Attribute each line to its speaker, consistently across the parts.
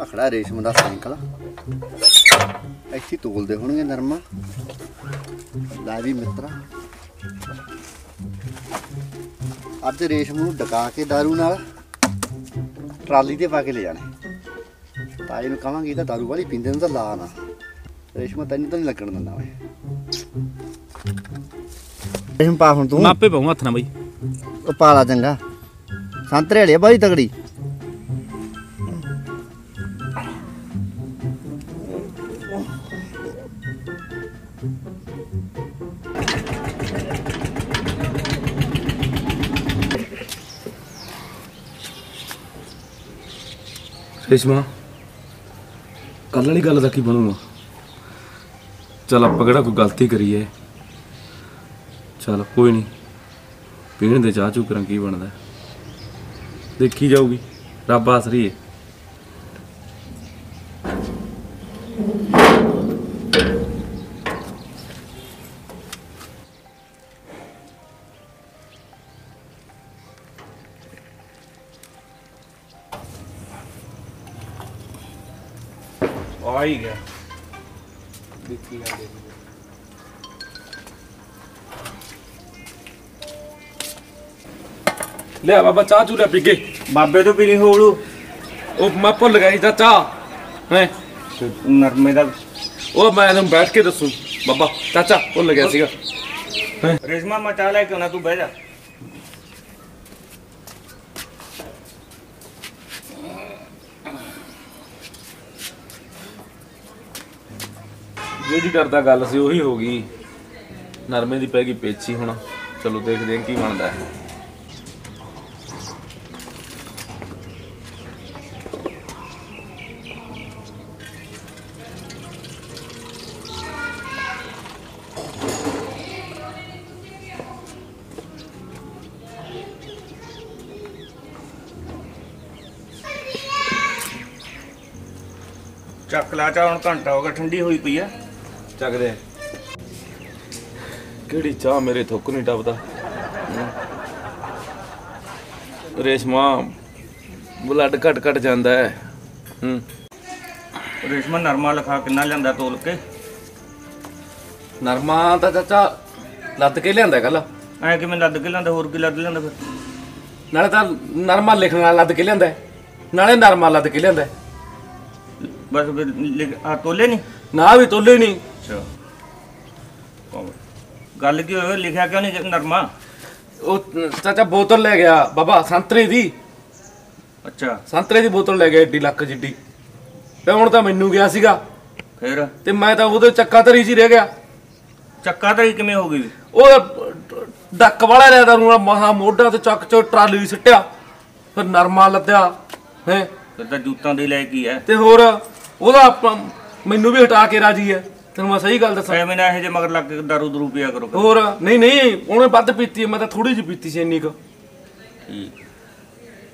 Speaker 1: ਆ ਖੜਾ ਰੇਸ਼ਮ ਦਾ ਸਾਈਕਲ ਇੱਥੇ ਹੀ ਤੋਲਦੇ ਹੋਣਗੇ ਨਰਮਾ ਲੈ ਵੀ ਮਿੱਤਰਾ ਅੱਜ ਰੇਸ਼ਮ ਨੂੰ ਡਕਾ ਕੇ दारू ਨਾਲ ਟਰਾਲੀ ਤੇ ਪਾ ਕੇ ਲੈ ਜਾਣੇ ਤਾਏ ਨੂੰ ਕਹਾਂਗੀ ਤਾਂ दारू ਵਾਲੀ ਪੀਂਦੇ ਨੂੰ ਤਾਂ ਲਾ ਨਾ ਰੇਸ਼ਮ ਤੈਨੂੰ ਤਾਂ ਨਹੀਂ ਲੱਗਣ ਦਿੰਦਾ ਓਏ ਰੇਸ਼ਮ ਪਾ ਹੁਣ ਤੂੰ
Speaker 2: ਮਾਪੇ ਪਾਉਂ ਹੱਥ ਨਾਲ ਬਈ
Speaker 1: ਉਹ ਪਾਲਾ ਚੰਗਾ ਸੰਤਰੇ ਵਾਲੀ ਆ ਬਾਈ ਤਗੜੀ
Speaker 2: ਰੇਸ਼ਮਾ ਕੱਲ ਵਾਲੀ ਗੱਲ ਦਾ ਕੀ ਬਣੂਗਾ? ਚਲ ਆਪਾਂ ਕਿਹੜਾ ਕੋਈ ਗਲਤੀ ਕਰੀਏ? ਚਲ ਕੋਈ ਨਹੀਂ, ਪੀਣ ਦੇ ਚਾਹ ਚੂ ਕਰਾਂ, ਕੀ ਬਣਦਾ? ਦੇਖੀ ਜਾਊਗੀ, ਰੱਬ ਆਸਰੀ ਹੈ ਲੈ ਬਾਬਾ ਚਾਹ ਚੂਲਾ ਪੀ ਕੇ।
Speaker 3: ਬਾਬੇ ਤੋਂ ਪੀਣੀ ਹੋਲੂ।
Speaker 2: ਉਹ ਮੈਂ ਭੁੱਲ ਗਿਆ ਸੀ ਚਾਚਾ ਹੈ?
Speaker 3: ਨਰਮੇ ਦਾ।
Speaker 2: ਉਹ ਮੈਂ ਤੁਹਾਨੂੰ ਬੈਠ ਕੇ ਦੱਸੂ। ਬਾਬਾ ਚਾਚਾ ਭੁੱਲ ਗਿਆ ਸੀਗਾ।
Speaker 3: ਰੇਸ਼ਮਾ ਮਚਾ ਲੈ ਕੇ ਆਉਣਾ ਤੂੰ ਬਹਿ ਜਾ।
Speaker 2: ਜਿਹੜੀ ਡਰਦਾ ਗੱਲ ਸੀ ਉਹੀ ਹੋ ਗਈ। ਨਰਮੇ ਦੀ ਪੈ ਗਈ ਪੇਚੀ ਹੁਣ। ਚਲੋ ਦੇਖਦੇ ਹਾਂ ਕੀ ਬਣਦਾ ਹੈ।
Speaker 3: ਚੱਕ ਲਾ ਚਾ ਹੁਣ ਘੰਟਾ ਹੋ ਗਿਆ ਠੰਡੀ ਹੋਈ ਪਈ ਆ।
Speaker 2: ਚੱਕਦੇ ਆ। ਕਿਹੜੀ ਚਾਹ ਮੇਰੇ ਥੁੱਕ ਨਹੀਂ ਟੱਪਦਾ। ਰੇਸ਼ਮਾ ਬਲੱਡ ਘਟ ਘਟ ਜਾਂਦਾ ਹੈ। ਹੂੰ।
Speaker 3: ਰੇਸ਼ਮਾ ਨਰਮਾ ਲਿਖਾ ਕਿੰਨਾ ਲਿਆਂਦਾ ਤੋਲ ਕੇ?
Speaker 2: ਨਰਮਾ ਤਾਂ ਚਾਚਾ ਲੱਦ ਕੇ ਲਿਆਂਦਾ ਕੱਲ
Speaker 3: ਐ ਕਿਵੇਂ ਲੱਦ ਕੇ ਲਿਆਂਦਾ ਹੋਰ ਕੀ ਲੱਦ ਲਿਆਂਦਾ ਫਿਰ?
Speaker 2: ਨਾਲੇ ਤਾਂ ਨਰਮਾ ਲਿਖਣ ਲੱਦ ਕੇ ਲਿਆਂਦਾ ਹੈ, ਨਾਲੇ ਨਰਮਾ ਲੱਦ ਕੇ ਲਿਆਂਦਾ ਹੈ।
Speaker 3: ਬਸ ਫਿਰ ਲਿਖ- ਆ ਤੋਲੇ ਨਹੀਂ
Speaker 2: ਨਾ ਵੀ ਤੋਲੇ ਨਹੀਂ
Speaker 3: ਅੱਛਾ। ਗੱਲ ਕੀ ਹੋਈ? ਲਿਖਿਆ ਕਿਉਂ ਨਹੀਂ ਨਰਮਾ?
Speaker 2: ਉਹ ਚਾਚਾ ਬੋਤਲ ਲੈ ਗਿਆ। ਬਾਬਾ ਸੰਤਰੇ ਦੀ।
Speaker 3: ਅੱਛਾ।
Speaker 2: ਸੰਤਰੇ ਦੀ ਬੋਤਲ ਲੈ ਗਿਆ ਏਡੀ ਲੱਕ ਜਿੱਡੀ। ਤੇ ਹੁਣ ਤਾਂ ਮੈਨੂੰ ਗਿਆ ਸੀਗਾ।
Speaker 3: ਫਿਰ?
Speaker 2: ਤੇ ਮੈਂ ਤਾਂ ਉਹਦੇ ਚੱਕਾ ਧਰੀ 'ਚ ਹੀ ਰਹਿ ਗਿਆ।
Speaker 3: ਚੱਕਾ ਤਰੀ ਕਿਵੇਂ ਹੋ ਗਈ?
Speaker 2: ਉਹ ਡੱਕ ਵਾਲਾ ਰਿਆ ਦਾ ਨੂੰ ਮਹਾ ਮੋਢਾ ਤੇ ਚੱਕ ਚ ਟਰਾਲੀ ਸਿੱਟਿਆ। ਫਿਰ ਨਰਮਾ ਲੱਦਿਆ। ਹੈ?
Speaker 3: ਫਿਰ ਤਾਂ ਜੂਤਾਂ ਦੇ ਲੈ ਕੀ ਐ
Speaker 2: ਤੇ ਹੋਰ ਉਹਦਾ ਆਪਾਂ- ਮੈਨੂੰ ਵੀ ਹਟਾ ਕੇ ਰਾਜੀ ਹੈ। ਤੈਨੂੰ ਮੈਂ ਸਹੀ ਗੱਲ ਦੱਸਾਂ।
Speaker 3: ਐਵੇਂ ਨਾ ਇਹ ਜੇ ਮਗਰ ਲੱਗ ਕੇ ਦਾਰੂ ਦਰੂ ਪੀਆ ਕਰੋ
Speaker 2: ਹੋਰ ਨਹੀਂ ਨਹੀਂ ਉਹਨੇ ਵੱਧ ਪੀਤੀ ਹੈ, ਮੈਂ ਤਾਂ ਥੋੜੀ ਜਿਹੀ ਪੀਤੀ ਸੀ ਇੰਨੀ ਕੁ।
Speaker 3: ਠੀਕ।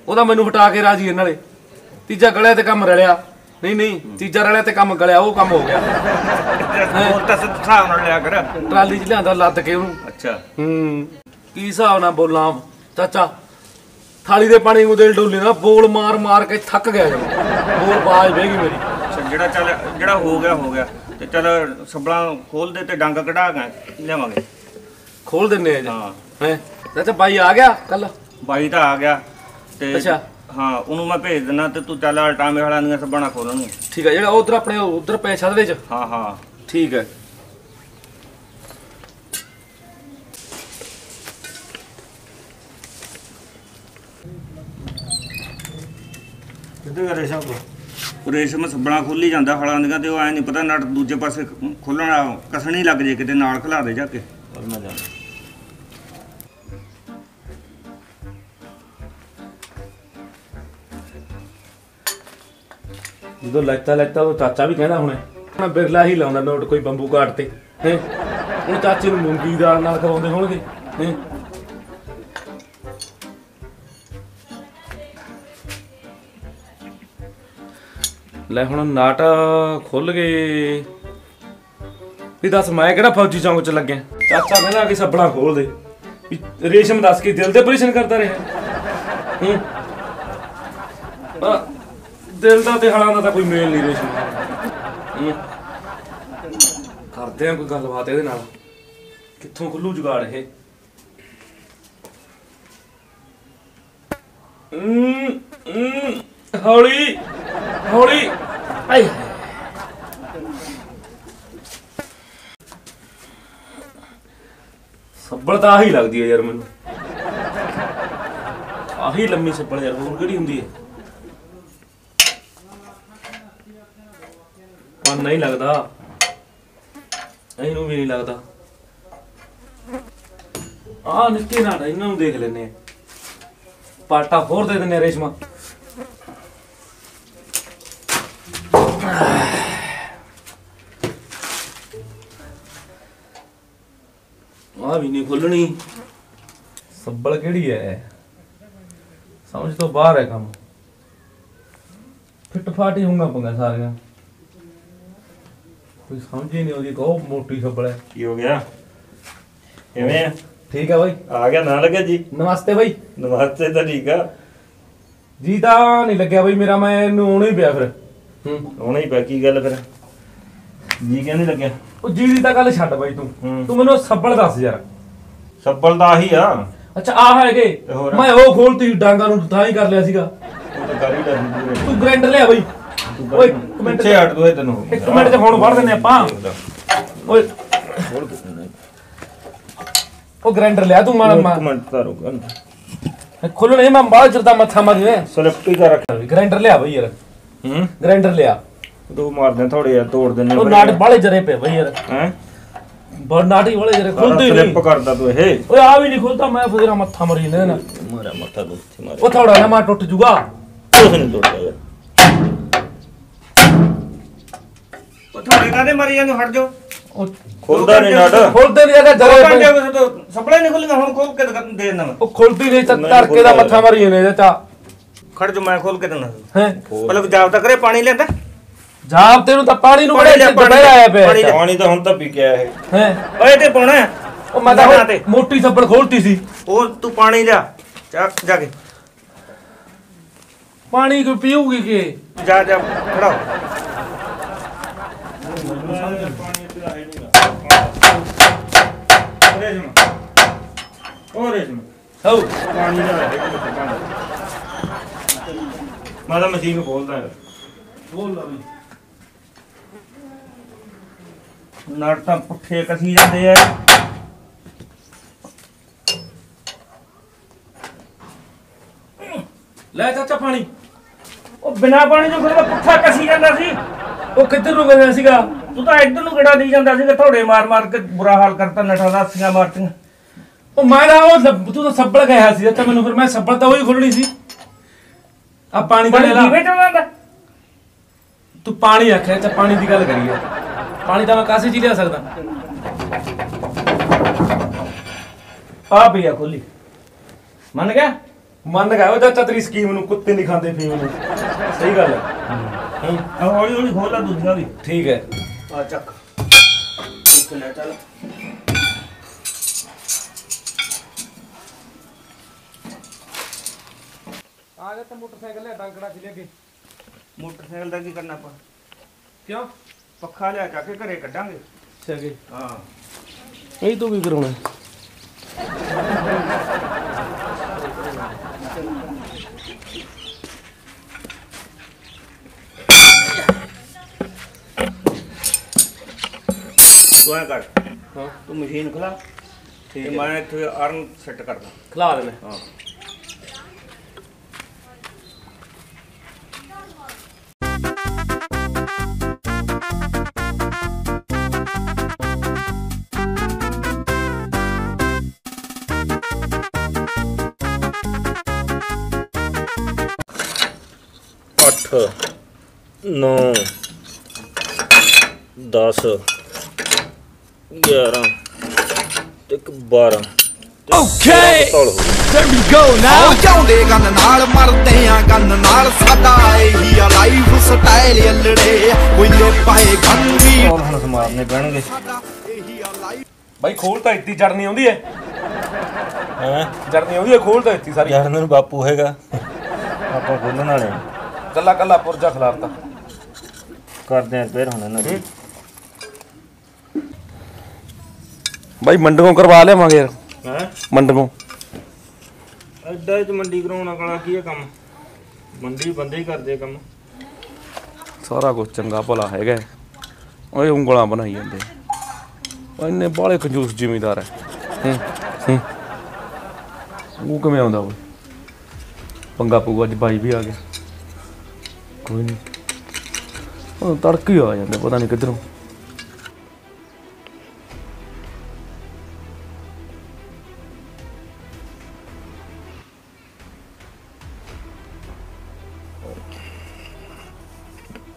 Speaker 2: ਉਹਦਾ ਮੈਨੂੰ ਹਟਾ ਕੇ ਰਾਜੀ ਹੈ ਨਾਲੇ। ਤੀਜਾ ਗਲਿਆ ਤੇ ਕੰਮ ਰਲਿਆ। ਨਹੀਂ ਨਹੀਂ ਤੀਜਾ ਰਲਿਆ ਤੇ ਕੰਮ ਗਲਿਆ ਉਹ ਕੰਮ ਹੋ ਗਿਆ।
Speaker 3: ਹੋਰ ਤਾਂ ਸਿੱਧ ਹਿਸਾਬ ਨਾਲ ਲਿਆ ਕਰ।
Speaker 2: ਟਰਾਲੀ 'ਚ ਲਿਆਂਦਾ ਲੱਦ ਕੇ ਉਹਨੂੰ।
Speaker 3: ਅੱਛਾ।
Speaker 2: ਹੂੰ ਕੀ ਹਿਸਾਬ ਨਾਲ ਬੋਲਾਂ? ਚਾਚਾ ਥਾਲੀ ਦੇ ਪਾਣੀ ਨੂੰ ਦਿਲ ਡੋਲੇ ਨਾ ਬੋਲ ਮਾਰ ਮਾਰ ਕੇ ਥੱਕ ਗਿਆ ਜਮ। ਬੋਲ ਬਾਜ ਬਹਿ ਗਈ ਮੇਰੀ।
Speaker 3: ਜਿਹੜਾ ਚੱਲ ਜਿਹੜਾ ਹੋ ਗਿਆ ਹੋ ਗਿਆ। ਤੇ ਚੱਲ ਸਬਲਾਂ ਖੋਲ ਦੇ ਤੇ ਡੰਗ ਕਢਾ ਕੇ ਲਿਆਵਾਂਗੇ।
Speaker 2: ਖੋਲ ਦਿੰਨੇ ਆ ਜੀ।
Speaker 3: ਹਾਂ।
Speaker 2: ਹੈ? ਚਾਚਾ ਬਾਈ ਆ ਗਿਆ ਕੱਲ?
Speaker 3: ਬਾਈ ਤਾਂ ਆ ਗਿਆ। ਤੇ
Speaker 2: ਅੱਛਾ।
Speaker 3: ਹਾਂ ਉਹਨੂੰ ਮੈਂ ਭੇਜ ਦਿੰਦਾ ਤੇ ਤੂੰ ਚੱਲ ਟਾਮੇ ਵਾਲਾ ਦੀਆਂ ਸਬਣਾ ਖੋਲਣਗੇ
Speaker 2: ਠੀਕ ਹੈ ਜਿਹੜਾ ਉਧਰ ਆਪਣੇ ਉਧਰ ਪੈਸਾ ਦੇ ਵਿੱਚ?
Speaker 3: ਹਾਂ ਹਾਂ।
Speaker 2: ਠੀਕ ਹੈ
Speaker 3: ਕਿੱਥੇ ਰੇਸ਼ਮ ਕੋ ਰੇਸ਼ਮ ਸਬਣਾ ਖੋਲੀ ਜਾਂਦਾ ਹਲਾਂ ਦੀਆਂ ਤੇ ਉਹ ਐ ਨਹੀਂ ਪਤਾ ਨਟ ਦੂਜੇ ਪਾਸੇ ਖੋਲਣਾ, ਕਸਣੀ ਲੱਗ ਜੇ ਕਿਤੇ ਨਾਲ ਖਿਲਾ ਦੇ ਜਾ ਕੇ। ਔਰ ਮੈਂ
Speaker 2: ਜਦੋਂ ਲੈਤਾ ਲੈਤਾ ਉਹ ਚਾਚਾ ਵੀ ਕਹਿੰਦਾ ਹੁਣੇ ਮੈਂ ਬਿਰਲਾ ਹੀ ਲਾਉਂਦਾ ਨੋਟ ਕੋਈ ਬੰਬੂ ਕਾਟ ਤੇ, ਹੈ? ਹੁਣ ਚਾਚੇ ਨੂੰ ਮੂੰਗੀ ਦਾਲ ਨਾਲ ਖਵਾਉਂਦੇ ਹੋਣਗੇ, ਹੈ? ਲੈ ਹੁਣ ਨਾਟ ਖੁੱਲ ਗਏ। ਵੀ ਦੱਸ ਮੈਂ ਕਿਹੜਾ ਫੌਜੀ ਚੌਂਕ ਚ ਲੱਗਿਆ? ਚਾਚਾ ਕਹਿੰਦਾ ਕਿ ਸੱਬਣਾ ਖੋਲ ਦੇ। ਵੀ ਰੇਸ਼ਮ ਦੱਸ ਕੇ ਦਿਲ ਤੇ ਪਰੇਸ਼ਾਨ ਕਰਦਾ ਰਿਹਾ। ਦਿਲ ਦਾ ਤੇ ਹਾਲਾਂ ਦਾ ਤਾਂ ਕੋਈ ਮੇਲ ਨਹੀਂ ਰੇਸ਼ਮ ਕਰਦੇ ਆ ਕੋਈ ਗੱਲਬਾਤ ਇਹਦੇ ਨਾਲ। ਕਿੱਥੋਂ ਖੁੱਲੂ ਜੁਗਾੜ ਇਹ? ਹੂੰ ਹੂੰ। ਹੌਲੀ ਹੌਲੀ। ਆਏ ਸੱਬਲ ਤਾਂ ਆਹੀ ਲੱਗਦੀ ਹੈ ਯਾਰ ਮੈਨੂੰ। ਆਹੀ ਲੰਮੀ ਸੱਬਲ ਯਾਰ, ਹੋਰ ਕਿਹੜੀ ਹੁੰਦੀ ਹੈ ਪਰ ਨਹੀਂ ਲੱਗਦਾ। ਇਹਨੂੰ ਵੀ ਨਹੀਂ ਲੱਗਦਾ। ਆ ਨਿੱਕੇ ਨਾਲ ਇਹਨਾਂ ਨੂੰ ਦੇਖ ਲੈਨੇ ਪਾਟਾ ਹੋਰ ਦੇ ਦਿੰਨੇ ਆ ਰੇਸ਼ਮਾ। ਵੀ ਨਹੀਂ ਖੁੱਲਣੀ ਸੱਬਲ ਕਿਹੜੀ ਹੈ ਸਮਝ ਤੋਂ ਬਾਹਰ ਹੈ ਕੰਮ। ਫਿੱਟ ਫਾਟ ਹੀ ਹੋਊਗਾ ਪੰਗਾ ਸਾਰੀਆਂ। ਕੋਈ ਸਮਝ ਹੀ ਨਹੀਂ ਆਉਂਦੀ ਕਹੋ ਮੋਟੀ ਸੱਬਲ ਹੈ
Speaker 3: ਕੀ ਹੋ ਗਿਆ? ਕਿਵੇਂ ਆ?
Speaker 2: ਠੀਕ ਹੈ ਬਾਈ।
Speaker 3: ਆ ਗਿਆ ਨਾ ਲੱਗਿਆ ਜੀ?
Speaker 2: ਨਮਸਤੇ ਬਾਈ।
Speaker 3: ਨਮਸਤੇ ਤਾਂ ਠੀਕ ਆ।
Speaker 2: ਜੀ ਤਾਂ ਨਹੀਂ ਲੱਗਿਆ ਬਾਈ ਮੇਰਾ ਮੈਂ ਇਹਨੂੰ ਆਉਣਾ ਹੀ ਪਿਆ ਫਿਰ। ਹੂੰ
Speaker 3: ਹੋਣਾ ਹੀ ਪਿਆ ਕੀ ਗੱਲ ਫਿਰ? ਜੀ ਕਿਉਂ ਨਹੀਂ ਲੱਗਿਆ?
Speaker 2: ਉਹ ਜੀ ਦੀ ਤਾਂ ਗੱਲ ਛੱਡ ਬਾਈ ਤੂੰ। ਤੂੰ ਮੈਨੂੰ ਸੱਬਲ ਦੱਸ ਯਾਰ।
Speaker 3: ਸੱਬਲ ਤਾਂ ਆਹੀ ਆ।
Speaker 2: ਅੱਛਾ ਆ ਹੈਗੇ।
Speaker 3: ਤੇ?
Speaker 2: ਮੈਂ ਉਹ ਖੋਲਤੀ ਡਾਂਗਾ ਨੂੰ ਤਾਂ ਹੀ ਕਰ ਲਿਆ ਸੀਗਾ।
Speaker 3: ਤੂੰ ਤਾਂ ਕਰ
Speaker 2: ਤੂੰ ਗ੍ਰੈਂਡਰ ਲਿਆ ਬਾਈ। ਓਏ ਇੱਕ ਮਿੰਟ।
Speaker 3: ਪਿੱਛੇ ਹਟ ਦੋ ਤੈਨੂੰ
Speaker 2: ਇੱਕ ਮਿੰਟ 'ਚ ਹੁਣ ਵੜ ਦਿੰਨੇ ਆਪਾਂ। ਓਏ। ਉਹ ਗ੍ਰੈਂਡਰ ਲਿਆ ਤੂੰ ਮਾਰ
Speaker 3: ਇੱਕ ਮਿੰਟ ਤਾਂ ਰੁਕ
Speaker 2: ਖੋਲਣੇ ਮੈਂ ਬਾਅਦ ਚਿਰ ਦਾ ਮੱਥਾ ਮਾਰੀ
Speaker 3: ਸਲਿੱਪ ਹੀ ਕਰ ਰੱਖ।
Speaker 2: ਗ੍ਰੈਂਡਰ ਲਿਆ ਬਈ ਯਾਰ।
Speaker 3: ਹੂੰ।
Speaker 2: ਗ੍ਰੈਂਡਰ ਲਿਆ।
Speaker 3: ਦੋ ਮਾਰਦੇ ਥੋੜੇ ਯਾਰ ਤੋੜ ਦਿੰਨੇ
Speaker 2: ਉਹ ਨਾਟ ਬਾਲੇ ਜਰੇ ਪਏ ਬਈ ਯਾਰ।
Speaker 3: ਹੈ?
Speaker 2: ਬੜ ਨਾਟੀ ਵਾਲੇ ਜਰੇ ਖੁੱਲਦੇ ਹੀ ਨਹੀਂ।
Speaker 3: ਸਲਿੱਪ ਕਰਦਾ ਤੂੰ ਇਹ।
Speaker 2: ਓਏ ਆ ਵੀ ਨਹੀਂ ਖੁੱਲਦਾ ਮੈਂ ਫੇਰਾ ਮੱਥਾ ਮਰੀ ਨੇ ਨਾ
Speaker 3: ਮਾਰਾ ਮੱਥਾ ਦੁੱਥੇ ਮਾਰ
Speaker 2: ਉਹ ਥੋੜਾ ਨਾ ਮਾ ਟੁੱਟ ਜੂਗਾ।
Speaker 3: ਕੁਛ ਨਹੀਂ ਤੋੜਦਾ ਯਾਰ। ਉਹ ਤੁਹਾਡੇ ਕਾਹਦੇ ਮਰੀ ਜਾਂਦੇ ਹਟ ਜਾਓ।
Speaker 2: ਉਹ
Speaker 3: ਖੁੱਲਦਾ ਨਹੀਂ ਨਾਟ
Speaker 2: ਖੁੱਲਦੇ ਨਹੀਂ ਹੈਗਾ ਜਰੇ ਪਏ
Speaker 3: ਸਪਲੇ ਨਹੀਂ ਖੁੱਲੀਆਂ ਹੁਣ ਖੋਲ ਕੇ ਦੇ ਦਿੰਦਾ ਮੈਂ।
Speaker 2: ਉਹ ਖੁੱਲਦੀ ਨਹੀਂ ਤਾਂ ਤੜਕੇ ਦਾ
Speaker 3: ਖੁੱਲਦਾ।
Speaker 2: ਮੱਥਾ ਮਰੀ ਨੇ ਚਾਚਾ
Speaker 3: ਖੜ ਜਾ ਮੈਂ ਖੋਲ ਕੇ ਦਿੰਦਾ।
Speaker 2: ਹੈ?
Speaker 3: ਮਤਲਬ ਜਾਬ ਤਾਂ ਕਰੇ ਪਾਣੀ ਲੈਂਦਾ
Speaker 2: ਜਾਬ ਤੈਨੂੰ ਤਾਂ ਪਾਣੀ ਨੂੰ
Speaker 3: ਪਾਣੀ
Speaker 2: ਬੜੇ
Speaker 3: ਪਾਣੀ
Speaker 2: ਦੁਪਹਿਰ ਆਇਆ ਪਿਆ
Speaker 3: ਪਾਣੀ।
Speaker 4: ਪਾਣੀ ਤਾਂ ਹੁਣ ਤਾਂ ਪੀ ਆਇਆ ਇਹ।
Speaker 2: ਹੈ?
Speaker 3: ਓਏ ਤੇ ਪਾਉਣਾ ਹੈ।
Speaker 2: ਉਹ ਮੈਂ ਤਾਂ
Speaker 3: ਨਾ
Speaker 2: ਹੁਣ
Speaker 3: ਤੇ।
Speaker 2: ਮੋਟੀ ਸੱਬਲ ਖੋਲਤੀ ਸੀ।
Speaker 3: ਉਹ ਤੂੰ ਪਾਣੀ ਲਿਆ। ਜਾ ਜਾ ਕੇ।
Speaker 2: ਪਾਣੀ ਕੋਈ ਪੀਊਗੀ ਕਿ?
Speaker 3: ਜਾ ਜਾ ਖੜਾ ਹੋ
Speaker 2: ਹਉ
Speaker 3: ਪਾਣੀ ਲਿਆ ਮੈਂ ਤਾਂ ਮਸ਼ੀਨ ਖੋਲਦਾ। ਯਾਰ
Speaker 2: ਬੋਲ ਲਾ ਬਈ
Speaker 3: ਨਟ ਤਾਂ ਪੁੱਠੇ ਕਸੀ ਜਾਂਦੇ ਆ।
Speaker 2: ਲੈ ਚਾਚਾ ਪਾਣੀ।
Speaker 3: ਉਹ ਬਿਨਾ ਪਾਣੀ ਤੋਂ ਫਿਰ ਤਾਂ ਪੁੱਠਾ ਕਸੀ ਜਾਂਦਾ ਸੀ।
Speaker 2: ਉਹ ਕਿੱਧਰ ਨੂੰ ਗਿਆ ਸੀਗਾ?
Speaker 3: ਤੂੰ ਤਾਂ ਇੱਧਰ ਨੂੰ ਗੜਾ ਦੀ ਜਾਂਦਾ ਸੀ ਥੋੜੇ ਮਾਰ ਮਾਰ ਕੇ ਬੁਰਾ ਹਾਲ ਕਰਤਾ ਨਟਾ ਦਾਸੀਆਂ ਮਾਰਤੀਆਂ।
Speaker 2: ਉਹ ਮੈਂ ਤਾਂ ਉਹ ਲੱਭ- ਤੂੰ ਤਾਂ ਸੱਬਲ ਗਿਆ ਸੀ ਤਾਂ ਮੈਨੂੰ ਫਿਰ ਮੈਂ ਸੱਬਲ ਤਾਂ ਉਹੀ ਖੋਲਣੀ ਸੀ। ਆ ਪਾਣੀ ਦਾ ਲੈ ਲਾ। ਤੂੰ ਪਾਣੀ ਆਖਿਆ ਚਾ ਪਾਣੀ ਦੀ ਗੱਲ ਕਰੀਏ ਪਾਣੀ ਤਾਂ ਮੈਂ ਕਾਸੇ ਚ ਹੀ ਲਿਆ ਸਕਦਾ।
Speaker 3: ਆ ਪਈਆ ਖੋਲੀ। ਮੰਨ ਗਿਆ?
Speaker 2: ਮੰਨ ਗਿਆ। ਉਹ ਚਾਚਾ ਤੇਰੀ ਸਕੀਮ ਨੂੰ ਕੁੱਤੇ ਨਹੀਂ ਖਾਂਦੇ ਫੀਮ ਨੂੰ। ਸਹੀ ਗੱਲ ਹੈ। ਹੂੰ।
Speaker 3: ਹੌਲੀ ਹੌਲੀ ਖੋਲ ਲਾ ਦੂਜੀਆਂ ਵੀ।
Speaker 2: ਠੀਕ ਹੈ।
Speaker 3: ਆ ਚੱਕ। ਇੱਕ ਲੈ ਚੱਲ।
Speaker 2: ਆ ਗਿਆ ਤਾਂ ਮੋਟਰਸਾਈਕਲ ਲਿਆ ਡਾਂਕੜਾ ਚ ਲੈ ਕੇ।
Speaker 3: ਮੋਟਰਸਾਈਕਲ ਦਾ ਕੀ ਕਰਨਾ ਆਪਾਂ?
Speaker 2: ਕਿਉਂ?
Speaker 3: ਪੱਖਾ ਲਿਆ ਚੱਕ ਕੇ ਘਰੇ ਕੱਢਾਂਗੇ।
Speaker 2: ਸਕੇ
Speaker 3: ਹਾਂ।
Speaker 2: ਇਹ ਤੂੰ ਕੀ ਕਰਾਉਣਾ?
Speaker 3: ਤੂੰ ਐ ਕਰ।
Speaker 2: ਹਾਂ।
Speaker 3: ਤੂੰ ਮਸ਼ੀਨ ਖਲਾ। ਤੇ ਮੈਂ ਇੱਥੇ ਅਰਨ ਸੈੱਟ ਕਰਦਾ।
Speaker 2: ਖਲਾ ਦੇ ਮੈਂ
Speaker 3: ਹਾਂ।
Speaker 4: ਅੱਠ ਨੌ 10 11 ਤੇ ਇੱਕ 12
Speaker 5: Okay,
Speaker 4: ਤੌਲ ਹੋ ਗਈ।
Speaker 5: there we go now.
Speaker 6: ਆਓ ਚਾਉਂਦੇ ਗੰਨ ਨਾਲ ਮਰਦੇ ਆ ਗੰਨ ਨਾਲ ਸਾਡਾ ਇਹੀ ਆ ਲਾਈਫ ਸਟਾਈਲ ਅਲੜੇ। ਕੋਈ ਲੈ ਪਾਏ ਗੰਨ ਵੀ
Speaker 3: ਹੋਰ ਹੁਣ ਸਮਾਰਨੇ ਪੈਣਗੇ?
Speaker 6: ਸਾਡਾ ਇਹੀ ਆ ਲਾਈਫ
Speaker 2: ਬਾਈ ਖੋਲ ਤਾਂ ਇੱਤੀ ਚੜਨੀ ਆਉਂਦੀ ਹੈ
Speaker 4: ਹੈਂ?
Speaker 2: ਚੜਨੀ ਆਉਂਦੀ ਹੈ ਖੋਲ ਤਾਂ ਇੱਤੀ ਸਾਰੀ।
Speaker 4: ਯਾਰ ਮੈਨੂੰ ਬਾਪੂ ਹੈਗਾ। ਆਪਾਂ ਖੋਲਣ ਵਾਲੇ ਹਾਂ।
Speaker 2: ਕੱਲਾ ਕੱਲਾ ਪੁਰਜਾ ਖਿਲਾਰਤਾ।
Speaker 4: ਕਰਦੇ ਆ ਰਿਪੇਅਰ ਹੁਣ ਇਹਨਾਂ ਦੀ।
Speaker 2: ਬਾਈ ਮੰਡਗੋਂ ਕਰਵਾ ਲਿਆਵਾਂਗੇ ਯਾਰ।
Speaker 4: ਹੈ?
Speaker 2: ਮੰਡਗੋਂ
Speaker 4: ਐਡਾ ਚ ਮੰਡੀ ਕਰਾਉਣਾ ਕਾਲਾ ਕੀ ਹੈ ਕੰਮ? ਮੰਡੀ ਬੰਦੇ ਹੀ ਕਰਦੇ ਆ ਕੰਮ।
Speaker 2: ਸਾਰਾ ਕੁਝ ਚੰਗਾ ਭਲਾ ਹੈਗਾ ਹੈ। ਓਏ ਉਂਗਲਾਂ ਬਣਾਈ ਜਾਂਦੇ ਓਏ ਇੰਨੇ ਬਾਲੇ ਕੰਜੂਸ ਜ਼ਿਮੀਦਾਰ ਹੈ। ਹੂੰ ਹੂੰ। ਉਹ ਕਿਵੇਂ ਆਉਂਦਾ ਓਏ? ਪੰਗਾ ਪਊਗਾ ਅੱਜ ਬਾਈ ਵੀ ਆ ਗਿਆ। ਕੋਈ ਨਹੀਂ ਉਹ ਤੜਕੇ ਹੀ ਆ ਜਾਂਦੇ ਪਤਾ ਨਹੀਂ ਕਿੱਧਰੋਂ।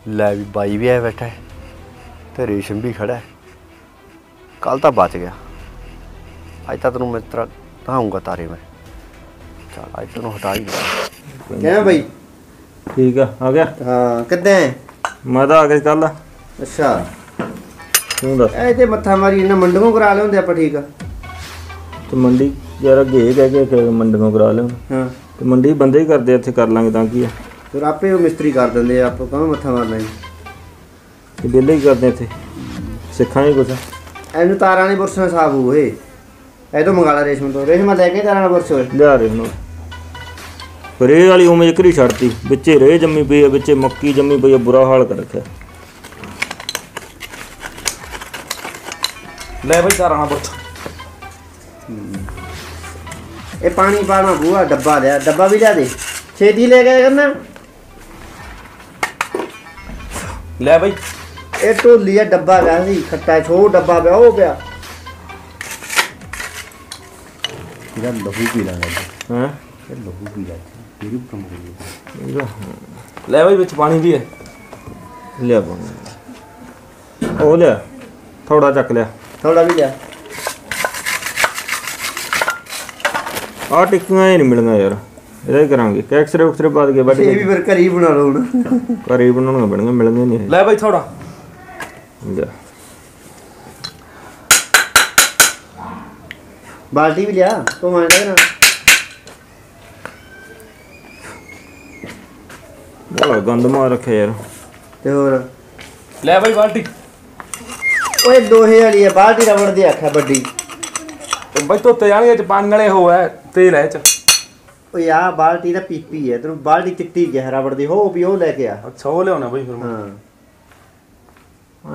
Speaker 1: ਲੈ ਵੀ ਬਾਈ ਵੀ ਆਇਆ ਬੈਠਾ ਹੈ ਤੇ ਰੇਸ਼ਮ ਵੀ ਖੜਾ ਹੈ। ਕੱਲ ਤਾਂ ਬਚ ਗਿਆ। ਅੱਜ ਤਾਂ ਤੈਨੂੰ ਮੈਂ ਤੇਰਾ ਕਹਾਂਗਾ ਤਾਰੇ ਮੈਂ। ਚਲ ਅੱਜ ਤੈਨੂੰ ਹਟਾ ਹੀ ਲਿਆ ਕਿਵੇਂ ਬਾਈ?
Speaker 4: ਠੀਕ ਆ ਆ ਗਿਆ?
Speaker 1: ਹਾਂ ਕਿੱਦਾਂ
Speaker 4: ਮੈਂ ਤਾਂ ਆ ਗਿਆ ਕੱਲ
Speaker 1: ਅੱਛਾ।
Speaker 4: ਤੂੰ ਦੱਸ।
Speaker 1: ਇਹ ਤੇ ਮੱਥਾ ਮਾਰੀ ਇਹਨਾਂ ਮੰਡਗੋਂ ਕਰਾ ਲਿਆਉਂਦੇ ਆਪਾਂ ਠੀਕ ਆ?
Speaker 4: ਤੇ ਮੰਡੀ ਯਾਰ ਅੱਗੇ ਕਹਿ ਕੇ ਕਿ ਮੰਡੀੋਂ ਕਰਾ ਲਿਓ
Speaker 1: ਹਾਂ।
Speaker 4: ਤੇ ਮੰਡੀ ਬੰਦੇ ਹੀ ਕਰਦੇ ਇੱਥੇ ਕਰ ਲਾਂਗੇ ਤਾਂ ਕੀ ਆ?
Speaker 1: ਫਿਰ ਆਪੇ ਉਹ ਮਿਸਤਰੀ ਕਰ ਦਿੰਦੇ ਆ ਆਪਾਂ ਕਹਾਂ ਮੱਥਾ ਮਾਰਨਾ ਜੀ?
Speaker 4: ਤੇ ਵਿਹਲੇ ਹੀ ਕਰਦੇ ਇੱਥੇ। ਸਿੱਖਾਂਗੇ ਕੁਛ
Speaker 1: ਇਹਨੂੰ ਤਾਰਾਂ ਨੇ ਬੁਰਸ਼ ਨਾਲ ਸਾਫ਼ ਹੋਏ ਇਹ। ਤੋਂ ਮੰਗਾਲਾ ਰੇਸ਼ਮ ਤੋਂ। ਰੇਸ਼ਮ ਲੈ ਕੇ ਤਾਰਾਂ ਨਾਲ ਬੁਰਸ਼ ਹੋਏ
Speaker 4: ਲਿਆ ਰਹੇ ਇਹ ਵਾਲੀ ਉਵੇਂ ਇਕਰੀ ਛੱਡਤੀ। ਵਿੱਚੇ ਰੇ ਜੰਮੀ ਪਈ ਆ ਵਿੱਚੇ ਮੱਕੀ ਜੰਮੀ ਪਈ ਆ ਬੁਰਾ ਹਾਲ ਕਰ ਰੱਖਿਆ।
Speaker 2: ਲੈ ਬਈ ਤਾਰਾਂ ਬੁੱਤ
Speaker 1: ਇਹ ਪਾਣੀ ਪਾਣਾ ਬੂਆ ਡੱਬਾ ਲਿਆ। ਡੱਬਾ ਵੀ ਲਿਆ ਦੇ। ਛੇਤੀ ਲੈ ਕੇ ਕਰਨਾ।
Speaker 2: ਲੈ ਬਈ।
Speaker 1: ਇਹ ਢੋਲੀ ਆ ਡੱਬਾ ਗਿਆ ਸੀ ਖੱਟਾ ਛੋ ਡੱਬਾ ਪਿਆ ਉਹ ਪਿਆ। ਇਹਦਾ ਲਹੂ ਪੀ ਲਾਂਗਾ।
Speaker 4: ਹਾਂ?
Speaker 1: ਇਹ ਲਹੂ ਪੀ ਲਾ ਮੇਰੀ ਕੰਮ ਕਰੀ
Speaker 2: ਲੈ ਬਈ ਵਿੱਚ ਪਾਣੀ ਵੀ ਹੈ।
Speaker 4: ਲਿਆ ਪਾਣੀ। ਉਹ ਲਿਆ ਥੋੜਾ ਚੱਕ ਲਿਆ।
Speaker 1: ਥੋੜਾ ਵੀ ਲਿਆ।
Speaker 4: ਆ ਟਿੱਕੀਆਂ ਹੀ ਨਹੀਂ ਮਿਲਣਾ ਯਾਰ ਇਹਦਾ ਹੀ ਕਰਾਂਗੇ। ਐਕਸਰੇ ਉਕਸਰੇ ਬਾਅਦ ਕੇ
Speaker 1: ਇਹ ਵੀ ਫਿਰ ਘਰ ਹੀ ਬਣਾ ਲਓ ਹੁਣ।
Speaker 4: ਘਰੇ ਹੀ ਬਣਾਉਣੀਆਂ ਪੈਣਗੀਆਂ ਮਿਲਣਗੀਆਂ ਨਹੀਂ
Speaker 2: ਲੈ ਬਈ ਥੋੜਾ
Speaker 4: ਲਿਆ
Speaker 1: ਬਾਲਟੀ ਵੀ ਲਿਆ ਤੂੰ ਮੈਂ ਲੈਣਾ
Speaker 4: ਬੜਾ ਗੰਦ ਮਾਰ ਰੱਖਿਆ ਯਾਰ।
Speaker 1: ਤੇ ਹੋਰ?
Speaker 2: ਲੈ ਬਈ ਬਾਲਟੀ।
Speaker 1: ਓਏ ਲੋਹੇ ਵਾਲੀ ਹੈ ਬਾਲਟੀ ਰਬੜ ਦੀ ਆਖਿਆ ਵੱਡੀ।
Speaker 2: ਤੇ ਬਈ ਧੋਤੇ ਜਾਣਗੇ ਚ ਪਾਣੀ ਵਾਲੇ ਹੋਇਆ ਤੇਲ ਹੈ ਚ।
Speaker 1: ਓਏ ਆ ਬਾਲਟੀ ਦਾ ਪੀਪੀ ਹੈ ਤੈਨੂੰ ਬਾਲਟੀ ਚਿੱਟੀ ਗਿਆ ਰਬੜ ਦੀ ਹੋ ਵੀ ਉਹ ਲੈ ਕੇ ਆ।
Speaker 2: ਅੱਛਾ ਉਹ ਲਿਆਉਣਾ ਬਈ ਫਿਰ ਮੈਂ।
Speaker 1: ਹਾਂ।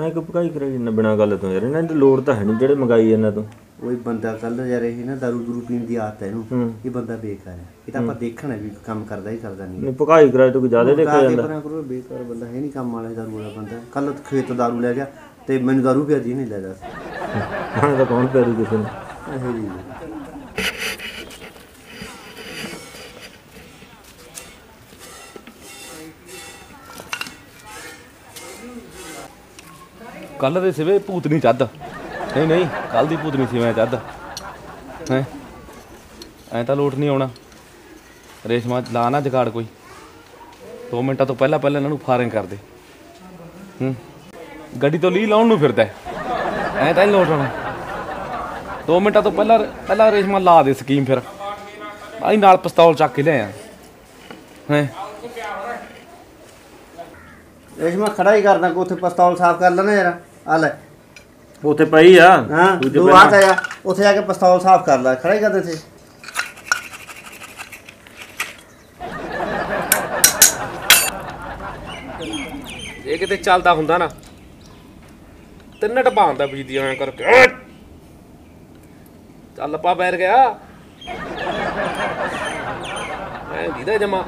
Speaker 4: ਐਂ ਕਿ ਪਕਾਈ ਕਰਾਈ ਜਿੰਨਾ ਬਿਨਾ ਗੱਲ ਤੋਂ ਯਾਰ ਇਹਨਾਂ ਦੀ ਲੋੜ ਤਾਂ ਹੈ ਨਹੀਂ ਜਿਹੜੇ ਮੰਗਾਈ ਇਹਨਾਂ ਤੋਂ।
Speaker 1: ਓਏ ਬੰਦਾ ਕੱਲ ਯਾਰ ਇਹ ਨਾ ਦਾਰੂ ਦੂਰੂ ਪੀਣ ਦੀ ਆਦਤ ਹੈ ਇਹਨੂੰ। ਇਹ ਬੰਦਾ ਬੇਕਾਰ ਹੈ। ਇਹ ਤਾਂ ਆਪਾਂ ਦੇਖਣਾ ਵੀ ਕੰਮ ਕਰਦਾ ਹੀ ਕਰਦਾ ਨਹੀਂ।
Speaker 4: ਨਹੀਂ ਪਕਾਈ ਕਰਾਈ ਤੋਂ ਜ਼ਿਆਦਾ ਦੇਖਿਆ ਜਾਂਦਾ।
Speaker 1: ਪਰਾਂ ਕਰੋ ਬੇਕਾਰ ਬੰਦਾ ਹੈ ਨਹੀਂ ਕੰਮ ਵਾਲਾ ਦਾਰੂ ਵਾਲਾ ਬੰਦਾ। ਕੱਲ ਖੇਤ ਤੋਂ ਦਾਰੂ ਲੈ ਗਿਆ ਤੇ ਮੈਨੂੰ ਦਾਰੂ ਪਿਆ ਜੀ ਨਹੀਂ ਲੈ ਦੱਸ
Speaker 4: ਹਾਂ ਤਾਂ ਕੌਣ ਪੈਰੂ ਕਿਸੇ ਨੂੰ?
Speaker 1: ਇਹੋ
Speaker 2: ਕੱਲ ਦੇ ਸਿਵੇ ਭੂਤਨੀ ਚੱਦ। ਨਹੀਂ ਨਹੀਂ ਕੱਲ ਦੀ ਭੂਤਨੀ ਸੀ ਮੈਂ ਚੱਦ ਹੈ? ਐ ਤਾਂ ਲੋਟ ਨਹੀਂ ਆਉਣਾ। ਰੇਸ਼ਮਾ ਲਾ ਨਾ ਜਗਾੜ ਕੋਈ। 2 ਮਿੰਟਾਂ ਤੋਂ ਪਹਿਲਾਂ ਪਹਿਲਾਂ ਇਹਨਾਂ ਨੂੰ ਫਾਰਿੰਗ ਕਰ ਦੇ। ਹੂੰ? ਗੱਡੀ ਤੋਂ ਲੀ ਲਾਉਣ ਨੂੰ ਫਿਰਦਾ ਐ ਤਾਂ ਹੀ ਲੋਟ ਆਉਣਾ। 2 ਮਿੰਟਾਂ ਤੋਂ ਪਹਿਲਾਂ ਪਹਿਲਾਂ ਰੇਸ਼ਮਾ ਲਾ ਦੇ ਸਕੀਮ ਫਿਰ। ਆਈ ਨਾਲ ਪਿਸਤੌਲ ਚੱਕ ਕੇ ਲਿਆ ਹੈ?
Speaker 1: ਰੇਸ਼ਮਾ ਖੜਾ ਹੀ ਕਰਦਾ ਕੋ ਉੱਥੇ ਪਿਸਤੌਲ ਸਾਫ਼ ਕਰ ਲੈਣਾ ਯਾਰ। ਆ ਲੈ।
Speaker 4: ਉੱਥੇ ਪਈ ਆ।
Speaker 1: ਹਾਂ
Speaker 4: ਦੂਜੇ
Speaker 1: ਦੋ ਹੱਥ ਆਇਆ ਉੱਥੇ ਜਾ ਕੇ ਪਿਸਤੌਲ ਸਾਫ਼ ਕਰ ਲੈ ਖੜਾ ਹੀ ਕਰਦੇ ਸੀ
Speaker 2: ਇਹ ਕਿਤੇ ਚੱਲਦਾ ਹੁੰਦਾ ਨਾ। ਤਿੰਨ ਟਪਾਉਂਦਾ ਬੀਦੀ ਐਂ ਕਰਕੇ। ਓਏ! ਚੱਲ ਪਾ ਬੈਰ ਗਿਆ। ਐ ਦੀਦਾ ਜਮਾ।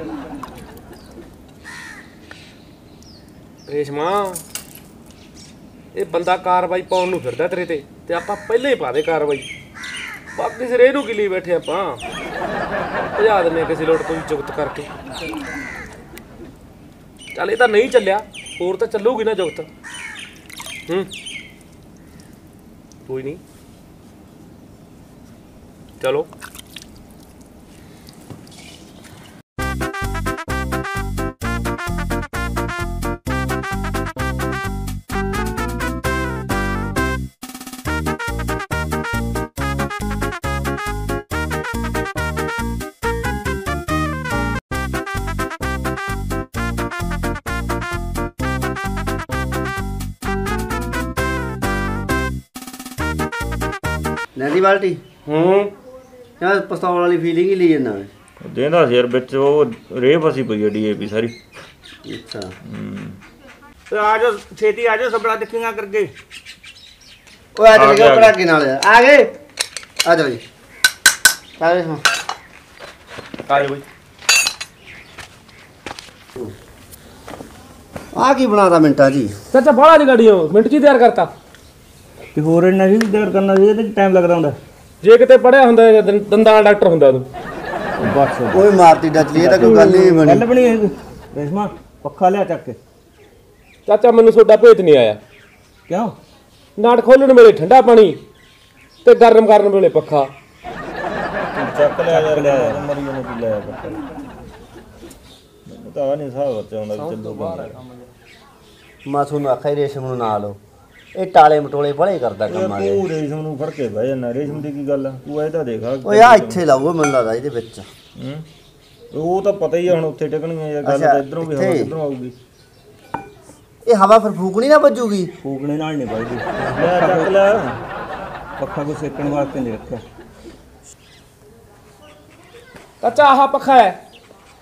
Speaker 2: ਰੇਸ਼ਮਾ। ਇਹ ਬੰਦਾ ਕਾਰਵਾਈ ਪਾਉਣ ਨੂੰ ਫਿਰਦਾ ਤੇਰੇ ਤੇ ਤੇ ਆਪਾਂ ਪਹਿਲਾਂ ਹੀ ਪਾ ਦੇ ਕਾਰਵਾਈ। ਬਾਕੀ ਸਿਰ ਇਹਨੂੰ ਕੀ ਬੈਠੇ ਆਪਾਂ। ਭਜਾ ਦਿੰਨੇ ਕਿਸੇ ਲੋਟ ਤੋਂ ਵੀ ਜੁਗਤ ਕਰਕੇ। ਚੱਲ ਇਹ ਤਾਂ ਨਹੀਂ ਚੱਲਿਆ, ਹੋਰ ਤਾਂ ਚੱਲੂਗੀ ਨਾ ਜੁਗਤ। ਹੂੰ। ਕੋਈ ਨਹੀਂ। ਚਲੋ।
Speaker 1: ਲੈਂਦੀ ਬਾਲਟੀ?
Speaker 2: ਹੂੰ।
Speaker 1: ਯਾਰ ਪਿਸਤੌਲ ਵਾਲੀ ਫੀਲਿੰਗ ਹੀ ਲਈ ਜਾਂਦਾ
Speaker 4: ਦੇਂਦਾ ਸੀ ਯਾਰ ਵਿੱਚ ਉਹ ਰੇਹ ਫਸੀ ਪਈ ਹੈ ਡੀਏਪੀ ਸਾਰੀ।
Speaker 1: ਅੱਛਾ।
Speaker 3: ਤੇ ਆ ਜਾ ਛੇਤੀ ਆ ਜਾ ਸਬੜਾ ਦੇਖੀਆਂ ਕਰਕੇ।
Speaker 1: ਉਹ ਆ
Speaker 4: ਆ ਗਿਆ,
Speaker 1: ਗਿਆ
Speaker 4: ਆ
Speaker 1: ਪੜਾਕੇ ਨਾਲ। ਆ ਗਏ। ਆ ਜਾਓ ਜੀ। ਆ
Speaker 2: ਜਾ ਬਈ
Speaker 1: ਆ ਕੀ ਬਣਾਤਾ ਮਿੰਟਾਂ ਜੀ?
Speaker 2: ਚਾਚਾ ਬਾਹਲਾ ਦੀ ਗਾੜੀ ਉਹ ਮਿੰਟ ਚ ਹੀ ਤਿਆਰ ਕਰਤਾ।
Speaker 4: ਤੇ ਹੋਰ ਇੰਨਾ ਵੀ ਦੇਰ ਕਰਨਾ ਸੀ ਇਹਦੇ ਟਾਈਮ ਲੱਗਦਾ ਹੁੰਦਾ।
Speaker 2: ਜੇ ਕਿਤੇ ਪੜਿਆ ਹੁੰਦਾ ਜਾਂ ਦੰ- ਦੰਦਾਂ ਦਾ ਡਾਕਟਰ ਹੁੰਦਾ ਤੂੰ
Speaker 4: ਬਸ।
Speaker 1: ਕੋਈ ਮਾਰਤੀ ਡੱਚ ਲਈ ਇਹ ਤਾਂ ਕੋਈ ਗੱਲ ਹੀ ਨਹੀਂ ਬਣੀ।
Speaker 4: ਗੱਲ ਬਣੀ ਹੈ ਰੇਸ਼ਮਾ ਪੱਖਾ ਲਿਆ ਚੱਕ ਕੇ।
Speaker 2: ਚਾਚਾ ਮੈਨੂੰ ਤੁਹਾਡਾ ਭੇਤ ਨਹੀਂ ਆਇਆ।
Speaker 4: ਕਿਉਂ?
Speaker 2: ਨਾਟ ਖੋਲਣ ਵੇਲੇ ਠੰਡਾ ਪਾਣੀ ਤੇ ਗਰਮ ਕਰਨ ਵੇਲੇ ਪੱਖਾ।
Speaker 4: ਚੱਕ ਲਿਆ ਯਾਰ ਮਰੀ ਉਹਨੇ ਕੀ ਲਿਆ ਪੱਖਾ? ਮੈਨੂੰ ਤਾਂ ਨਹੀਂ ਹਿਸਾਬ ਚ ਆਉਂਦਾ ਵੀ ਚੱਲੋ ਬੰਦਾ
Speaker 1: ਮੈਂ ਤੁਹਾਨੂੰ ਆਖਿਆ ਸੀ ਰੇਸ਼ਮ ਨੂੰ ਨਾ ਲਓ ਇਹ ਟਾਲੇ ਮਟੋਲੇ ਬੜੇ ਕਰਦਾ ਕੰਮ ਆ
Speaker 4: ਤੂੰ ਰੇਸ਼ਮ ਨੂੰ ਫੜ ਕੇ ਬਹਿ ਜਾਣਾ ਰੇਸ਼ਮ ਦੀ ਕੀ ਗੱਲ ਆ? ਤੂੰ ਇਹ ਤਾਂ ਦੇਖ ਆ
Speaker 1: ਓਏ ਆ ਇੱਥੇ ਲਾਓ ਮੈਨੂੰ ਲੱਗਦਾ ਇਹਦੇ ਵਿੱਚ।
Speaker 4: ਹੂੰ? ਉਹ ਤਾਂ ਪਤਾ ਹੀ ਆ ਹੁਣ ਉੱਥੇ ਟਿਕਣੀਆਂ ਯਾਰ ਗੱਲ
Speaker 1: ਅੱਛਾ,
Speaker 4: ਤਾਂ ਇਧਰੋਂ ਵੀ ਹਵਾ
Speaker 1: ਇੱਥੇ।
Speaker 4: ਕਿੱਧਰੋਂ ਆਊਗੀ?
Speaker 1: ਇਹ ਹਵਾ ਫਿਰ ਫੂਕਣੀ ਨਾ ਵੱਜੂਗੀ?
Speaker 4: ਫੂਕਣੇ ਨਾਲ ਨਹੀਂ ਬਾਈ ਲੈ ਚੱਕ ਲੈ। ਪੱਖਾ ਕੋ ਸੇਕਣ ਵਾਸਤੇ ਨਹੀਂ ਰੱਖਿਆ।
Speaker 2: ਚਾਚਾ ਆਹ ਪੱਖਾ ਹੈ।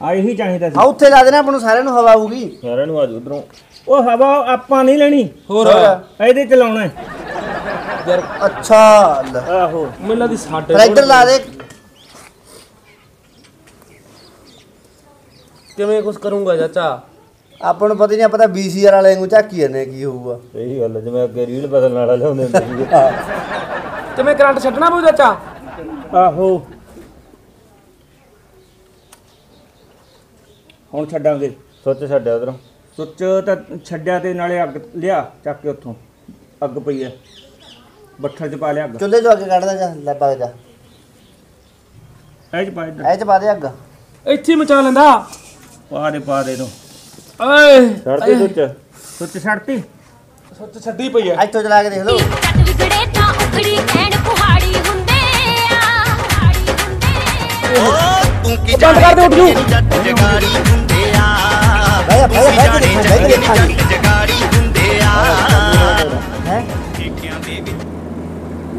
Speaker 4: ਆ ਇਹੀ ਚਾਹੀਦਾ
Speaker 1: ਆ ਉੱਥੇ ਲਾ ਦੇਣਾ ਆਪਾਂ ਨੂੰ ਸਾਰਿਆਂ ਨੂੰ ਹਵਾ ਆਊਗੀ।
Speaker 4: ਸਾਰਿਆਂ ਨੂੰ ਆਜੋ ਉਧਰੋਂ। ਉਹ ਹਵਾ ਆਪਾਂ ਨਹੀਂ ਲੈਣੀ।
Speaker 2: ਹੋਰ
Speaker 4: ਇਹਦੇ ਚ ਲਾਉਣਾ ਹੈ।
Speaker 2: ਯਾਰ
Speaker 1: ਅੱਛਾ। ਲੈ।
Speaker 4: ਆਹੋ।
Speaker 2: ਮੈਨੂੰ ਲੱਗਦੀ ਸਾਡੇ
Speaker 1: ਇੱਧਰ ਲਾ ਦੇ।
Speaker 2: ਕਿਵੇਂ ਕੁਝ ਕਰੂੰਗਾ ਚਾਚਾ?
Speaker 1: ਆਪਾਂ ਨੂੰ ਪਤਾ ਹੀ ਨਹੀਂ ਪਤਾ BCR ਵਾਲੇ ਨੂੰ ਝਾਕੀ ਜਾਂਦੇ ਕੀ ਹੋਊਗਾ।
Speaker 4: ਸਹੀ ਗੱਲ ਹੈ ਜਿਵੇਂ ਅੱਗੇ ਰੀਲ ਬਦਲਣ ਵਾਲਾ ਲਿਆਉਂਦੇ ਹੁੰਦੇ ਸੀਗੇ।
Speaker 2: ਕਿਵੇਂ ਕਰੰਟ ਛੱਡਣਾ ਪਊ ਚਾਚਾ?
Speaker 4: ਆਹੋ। ਹੁਣ ਛੱਡਾਂਗੇ। ਸੁੱਚ ਛੱਡਿਆ ਉਧਰੋਂ।
Speaker 3: ਸੁੱਚ ਤਾਂ ਛੱਡਿਆ ਤੇ ਨਾਲੇ ਅੱਗ ਲਿਆ ਚੱਕ ਕੇ ਉੱਥੋਂ। ਅੱਗ ਪਈ ਐ। ਬੱਠਲ 'ਚ ਪਾ ਲਿਆ ਅੱਗ।
Speaker 1: ਚੁੱਲ੍ਹੇ ਚੋਂ ਅੱਗੇ ਕੱਢਦਾ ਜਾ ਲੈ ਪਾ ਜਾ?
Speaker 3: ਇਹ 'ਚ ਪਾ ਇੱਧਰ
Speaker 1: ਐ ਚ ਪਾ ਦੇ ਅੱਗ।
Speaker 2: ਇੱਥੇ ਹੀ ਮਚਾ ਲੈਂਦਾ।
Speaker 3: ਪਾ ਦੇ ਪਾ ਦੇ ਤੂੰ
Speaker 2: ਓਏ
Speaker 4: ਛੱਡਦੇ ਸੁੱਚ?
Speaker 3: ਸੁੱਚ ਛੱਡਤੀ?
Speaker 2: ਸੁੱਚ ਛੱਡੀ ਪਈ ਐ।
Speaker 1: ਇੱਥੋਂ ਚਲਾ ਕੇ ਦੇਖ ਲਓ।
Speaker 7: ਕੱਟ ਵਿਗੜੇ ਤਾਂ ਉਖੜੀ ਐਨ ਕੁਹਾੜੀ ਹੁੰਦੇ ਆ। ਕੁਹਾੜੀ ਹੁੰਦੇ ਆ।
Speaker 6: ਤੂੰ ਕੀ
Speaker 2: ਬੰਦ ਕਰ ਦੇ ਉੱਠ ਜੂ
Speaker 6: ਜੱਟ ਜਗਾੜੀ ਹੁੰਦੇ
Speaker 1: ਜਾ ਬਹਿ ਜਾ ਬਹਿ ਜਾ ਬਹਿ ਜਾ
Speaker 6: ਜੱਟ ਜਗਾੜੀ ਹੁੰਦੇ ਆ
Speaker 1: ਹੈ?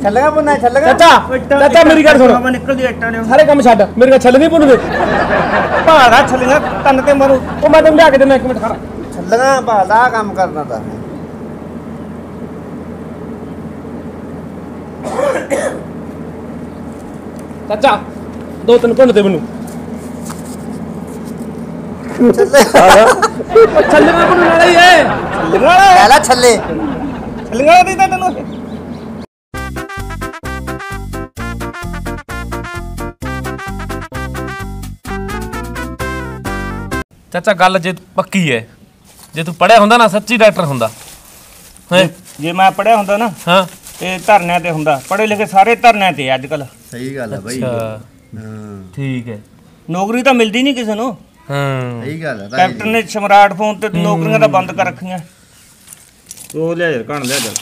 Speaker 1: ਚੱਲੇਗਾ ਪੁੰਨਾ ਚੱਲੇਗਾ
Speaker 2: ਚਾਚਾ ਚਾਚਾ ਮੇਰੀ ਗੱਲ ਸੁਣ।
Speaker 3: ਹਵਾ ਨਿਕਲਦੀ ਐ ਇੱਟਾਂ ਨੇ।
Speaker 2: ਸਾਰੇ ਕੰਮ ਛੱਡ ਮੇਰੇ ਨਾਲ ਛੱਲ ਨਹੀਂ ਪੁੰਨਦੇ।
Speaker 3: ਭਾਰਾ ਛਲੀਆਂ ਤਨ ਤੇ ਮਰੂ।
Speaker 2: ਉਹ ਮੈਂ ਤੈਨੂੰ ਲਿਆ ਕੇ ਦਿੰਦਾ ਇੱਕ ਮਿੰਟ ਖੜਾ।
Speaker 1: ਚੱਲੇਗਾ ਭਾਲਾ ਕੰਮ ਕਰਨਾ ਤਾਂ।
Speaker 2: ਚਾਚਾ ਦੋ ਤਿੰਨ ਪੁੰਨ ਦੇ ਮੈਨੂੰ। ਛੱਲੇ। ਵਾਲਾ ਹੀ
Speaker 1: ਛੱਲੇ।
Speaker 3: ਛਲੀਆਂ ਦੀ ਤਾਂ ਤੈਨੂੰ।
Speaker 2: ਚਾਚਾ ਗੱਲ ਜੇ ਪੱਕੀ ਐ ਜੇ ਤੂੰ ਪੜਿਆ ਹੁੰਦਾ ਨਾ ਸੱਚੀ ਡਾਕਟਰ ਹੁੰਦਾ। ਹੈ?
Speaker 3: ਜੇ ਮੈਂ ਪੜਿਆ ਹੁੰਦਾ ਨਾ
Speaker 2: ਹਾਂ।
Speaker 3: ਤੇ ਧਰਨਿਆਂ ਤੇ ਹੁੰਦਾ। ਪੜੇ ਲਿਖੇ ਸਾਰੇ ਧਰਨਿਆਂ ਤੇ ਅੱਜ ਕੱਲ
Speaker 1: ਸਹੀ ਗੱਲ ਹੈ ਬਾਈ।
Speaker 2: ਅੱਛਾ।
Speaker 1: ਹਾਂ।
Speaker 2: ਠੀਕ ਹੈ।
Speaker 3: ਨੌਕਰੀ ਤਾਂ ਮਿਲਦੀ ਨਹੀਂ ਕਿਸੇ ਨੂੰ।
Speaker 2: ਹਾਂ।
Speaker 1: ਸਹੀ ਗੱਲ ਹੈ
Speaker 3: ਕੈਪਟਨ ਨੇ ਸਮਾਰਟ ਫੋਨ ਤੇ ਨੌਕਰੀਆਂ ਤਾਂ ਬੰਦ ਕਰ ਰੱਖੀਆਂ।
Speaker 4: ਉਹ ਲਿਆ ਯਾਰ ਕਣ ਲਿਆ ਚੱਕ।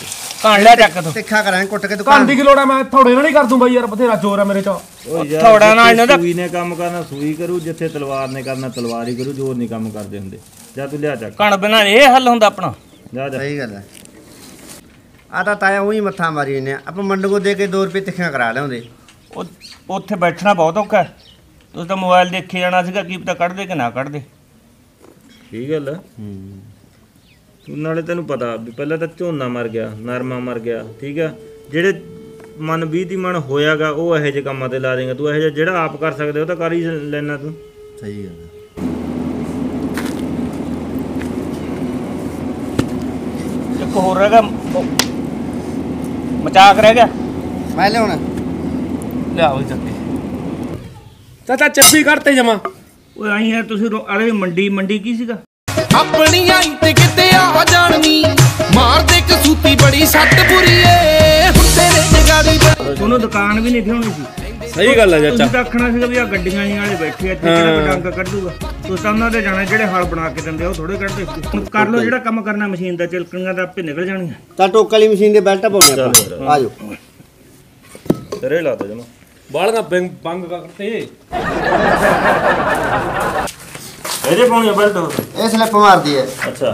Speaker 3: ਕਾਣ ਲਿਆ ਚੱਕ ਤੂੰ।
Speaker 1: ਤਿੱਖਾ ਕਰਾਂ ਕੁੱਟ ਕੇ
Speaker 2: ਕੰਨ
Speaker 1: ਦੁਕਾਨ
Speaker 2: ਦੀ ਕੀ ਲੋੜ ਆ ਮੈਂ ਥੋੜੇ ਨਾਲ ਹੀ ਕਰ ਦੂੰ ਬਾਈ ਯਾਰ ਬਥੇਰਾ ਜ਼ੋਰ ਆ ਮੇਰੇ ਚ।
Speaker 4: ਉਹ ਯਾਰ
Speaker 3: ਥੋੜਾ ਨਾਲ
Speaker 4: ਜਿੱਥੇ
Speaker 3: ਇਹਨਾਂ ਦਾ-
Speaker 4: ਸੂਈ ਨੇ ਕੰਮ ਕਰਨਾ ਸੂਈ ਕਰੂ ਜਿੱਥੇ ਤਲਵਾਰ ਨੇ ਕਰਨਾ ਤਲਵਾਰ ਹੀ ਕਰੂ ਜੋਰ ਨਹੀਂ ਕੰਮ ਕਰਦੇ ਹੁੰਦੇ। ਜਾ ਤੂੰ ਲਿਆ ਚੱਕ।
Speaker 3: ਕਣ ਬਿਨਾ ਇਹ ਹੱਲ ਹੁੰਦਾ ਆਪਣਾ।
Speaker 4: ਜਾ ਜਾ।
Speaker 1: ਸਹੀ ਗੱਲ ਹੈ ਆ ਤਾਂ ਤਾਇਆ ਉਹੀ ਮੱਥਾ ਮਾਰੀ ਨੇ ਆਪਾਂ ਮੰਡ ਕੋ ਦੇ ਕੇ 2 ਰੁਪਏ ਤਿੱਖੀਆਂ ਕਰਾ ਲਿਆਉਂਦੇ।
Speaker 3: ਉਹ ਉੱਥੇ ਬੈਠਣਾ ਬਹੁਤ ਔਖਾ ਹੈ। ਤੁਸੀਂ ਤਾਂ ਮੋਬਾਈਲ ਦੇਖੇ ਜਾਣਾ ਸੀਗਾ ਕੀ ਪਤਾ ਕੱਢਦੇ ਕਿ ਨਾ ਕੱਢਦੇ।
Speaker 4: ਠੀਕ ਗੱਲ ਆ? ਤੂੰ ਨਾਲੇ ਤੈਨੂੰ ਪਤਾ ਵੀ ਪਹਿਲਾਂ ਤਾਂ ਝੋਨਾ ਮਰ ਗਿਆ ਨਰਮਾ ਮਰ ਗਿਆ ਠੀਕ ਆ? ਜਿਹੜੇ ਮਨ 20 ਦੀ ਮਨ ਹੋਇਆਗਾ ਉਹ ਇਹੋ ਜਿਹੇ ਕੰਮਾਂ ਤੇ ਲਾ ਦੇਗਾ। ਤੂੰ ਇਹੋ ਜਿਹਾ ਜਿਹੜਾ ਆਪ ਕਰ ਸਕਦੇ ਉਹ ਤਾਂ ਕਰ ਹੀ ਲੈਣਾ ਤੂੰ।
Speaker 1: ਸਹੀ ਗੱਲ ਹੈ
Speaker 3: ਇੱਕ ਹੋਰ ਰਹਿ ਗਿਆ ਉਹ ਮਜ਼ਾਕ ਰਹਿ ਗਿਆ।
Speaker 1: ਮੈਂ ਲਿਆਉਣਾ।
Speaker 2: ਲਿਆ ਉਹ ਚੱਕੇ। ਚਾਚਾ ਚੱਪੀ ਕੱਢਤੇ ਜਮਾ।
Speaker 3: ਓਏ ਆਈ ਹੈ ਤੁਸੀਂ ਰੋ- ਅਰੇ ਮੰਡੀ ਮੰਡੀ ਕੀ ਸੀਗਾ?
Speaker 6: ਆਪਣੀਆਂ ਤੇ ਕਿਤੇ ਆ ਜਾਣਨੀ ਮਾਰਦੇ ਕਸੂਤੀ ਬੜੀ ਸੱਟ ਬੁਰੀਏ ਹੁੰਦੇ ਨੇ ਜਗਾੜੀ ਬੜੀ
Speaker 3: ਉਹਨੂੰ ਦੁਕਾਨ ਵੀ ਨਹੀਂ ਥਿਉਣੀ ਸੀ।
Speaker 2: ਸਹੀ ਗੱਲ ਹੈ
Speaker 3: ਤੁਸੀਂ ਤਾਂ ਆਖਣਾ ਸੀਗਾ ਵੀ ਆ ਗੱਡੀਆਂ ਜੀਆਂ ਵਾਲੇ ਬੈਠੇ ਆ ਇੱਥੇ ਕਿਹੜਾ ਡੰਗ ਕੱਢੂਗਾ। ਤੁਸੀਂ ਤਾਂ ਉਹਨਾਂ ਦੇ ਜਾਣਾ ਜਿਹੜੇ ਹਲ ਬਣਾ ਕੇ ਦਿੰਦੇ ਆ, ਉਹ ਥੋੜੇ ਕੱਢਦੇ ਹੁਣ ਕਰ ਲਓ ਜਿਹੜਾ ਕੰਮ ਕਰਨਾ ਮਸ਼ੀਨ ਦਾ ਚਿਲਕਣੀਆਂ ਤਾਂ ਆਪੇ ਨਿਕਲ ਜਾਣੀਆਂ
Speaker 1: ਤਾਂ ਟੋਕ ਵਾਲੀ ਮਸ਼ੀਨ ਦੇ ਬੈਲਟ ਪਾਉਣੇ ਆਪਾਂ। ਆ ਜਾਓ।
Speaker 4: ਤੇਰੇ ਲਾ ਦੇ ਜਮਾ।
Speaker 2: ਬਾਲਗਾ ਬੰਗ ਬੰਗ ਕਰਤੇ
Speaker 4: ਇਹਦੇ ਪਾਉਣੀ ਆ ਬੈਲਟ?
Speaker 1: ਇਹ ਸਲਿੱਪ ਮਾਰਦੀ ਹੈ।
Speaker 4: ਅੱਛਾ।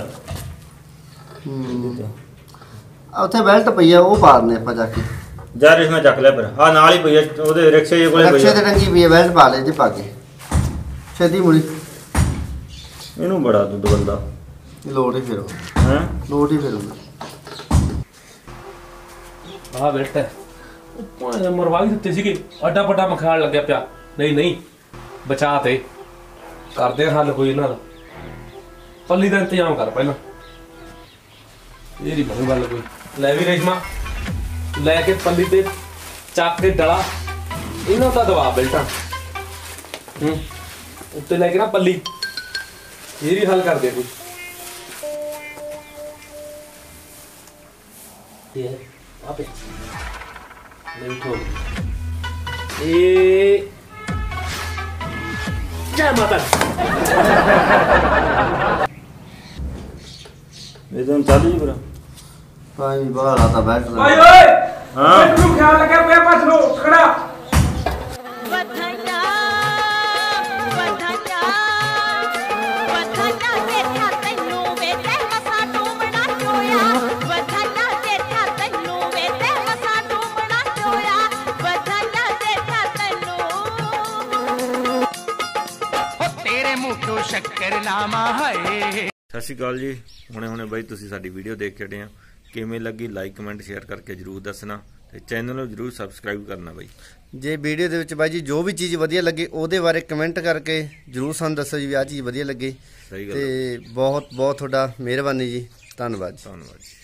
Speaker 1: ਆ ਉੱਥੇ ਬੈਲਟ ਪਈ ਆ ਉਹ ਪਾ ਦਿੰਦੇ ਆਪਾਂ ਜਾ ਕੇ।
Speaker 4: ਜਾ ਰੇਸ਼ਮਾ ਚੱਕ ਲੈ ਫਿਰ। ਹਾਂ ਨਾਲ ਹੀ ਪਈ ਆ ਉਹਦੇ ਰਿਕਸ਼ੇ ਜਿਹੇ ਕੋਲੇ ਪਈ
Speaker 1: ਰਕਸ਼ੇ ਤੇ
Speaker 4: ਆ
Speaker 1: ਟੰਗੀ ਪਈ ਹੈ ਬੈਲਟ ਪਾ ਲੈ ਜੇ ਪਾ ਕੇ। ਛੇਤੀ ਮੁੜੀ।
Speaker 4: ਇਹਨੂੰ ਬੜਾ ਦੁੱਧ ਬੰਦਾ।
Speaker 1: ਲੋੜ ਹੀ ਫਿਰ
Speaker 4: ਹੈ?
Speaker 1: ਲੋੜ ਹੀ ਫਿਰ
Speaker 2: ਆਹ ਬੈਠ ਹੈ। ਮਰਵਾ ਮਰਵਾਈ ਦਿੱਤੇ ਸੀਗੇ ਅੱਡਾ ਵੱਡਾ ਮਖਾਣ ਲੱਗਿਆ ਪਿਆ। ਨਹੀਂ ਨਹੀਂ, ਬਚਾ ਤੇ। ਕਰਦੇ ਆ ਹੱਲ ਕੋਈ ਇਹਨਾਂ ਦਾ। ਪੱਲੀ ਦਾ ਇੰਤਜ਼ਾਮ ਕਰ ਪਹਿਲਾਂ। ਇਹ ਨਹੀਂ ਗੱਲ ਕੋਈ। ਲੈ ਵੀ ਰੇਸ਼ਮਾ, ਲੈ ਕੇ ਪੱਲੀ ਤੇ ਚੱਕ ਕੇ ਡਲਾ। ਇਹਨਾਂ ਦਾ ਦਵਾ ਬੈਲਟਾਂ। ਹੂੰ, ਉੱਤੇ ਲੈ ਕੇ ਨਾ ਪੱਲੀ। ਇਹ ਵੀ ਹੱਲ ਕਰਦੇ ਕੋਈ। ਇਹ ਆਪੇ ਜੈ ਮਾਤਾ ਦੀ।
Speaker 4: ਇਹ ਤਾਂ ਚੱਲ ਜੀ ਫਿਰ।
Speaker 1: ਭਾਈ ਬਾਹਰ ਆਤਾ ਬੈਲਟ ਲਾ।
Speaker 2: ਭਾਈ ਓਏ
Speaker 4: ਹਾਂ।
Speaker 2: ਮੈਨੂੰ ਖਿਆਲ ਰੱਖਿਆ ਪਿਆ ਪਛ ਲੋ ਖੜਾ।
Speaker 7: ਤੋਂ
Speaker 6: ਸ਼ੱਕਰ ਲਾਮਾ ਹੈ।
Speaker 4: ਸਤਿ ਸ਼੍ਰੀ ਅਕਾਲ ਜੀ। ਹੁਣੇ ਹੁਣੇ ਬਾਈ ਤੁਸੀਂ ਸਾਡੀ ਵੀਡੀਓ ਦੇਖ ਕੇ ਹਟੇ ਆ। ਕਿਵੇਂ ਲੱਗੀ? ਲਾਈਕ ਕਮੈਂਟ ਸ਼ੇਅਰ ਕਰਕੇ ਜਰੂਰ ਦੱਸਣਾ ਤੇ ਚੈਨਲ ਨੂੰ ਜਰੂਰ ਸਬਸਕ੍ਰਾਈਬ ਕਰਨਾ ਬਾਈ।
Speaker 1: ਜੇ ਵੀਡੀਓ ਦੇ ਵਿੱਚ ਬਾਈ ਜੀ ਜੋ ਵੀ ਚੀਜ਼ ਵਧੀਆ ਲੱਗੇ ਉਹਦੇ ਬਾਰੇ ਕਮੈਂਟ ਕਰਕੇ ਜਰੂਰ ਸਾਨੂੰ ਦੱਸੋ ਜੀ ਵੀ ਆਹ ਚੀਜ਼ ਵਧੀਆ ਲੱਗੀ।
Speaker 4: ਸਹੀ ਗੱਲ
Speaker 1: ਤੇ ਬਹੁਤ ਬਹੁਤ ਤੁਹਾਡਾ ਮਿਹਰਬਾਨੀ ਜੀ। ਧੰਨਵਾਦ
Speaker 4: ਧੰਨਵਾਦ ਜੀ।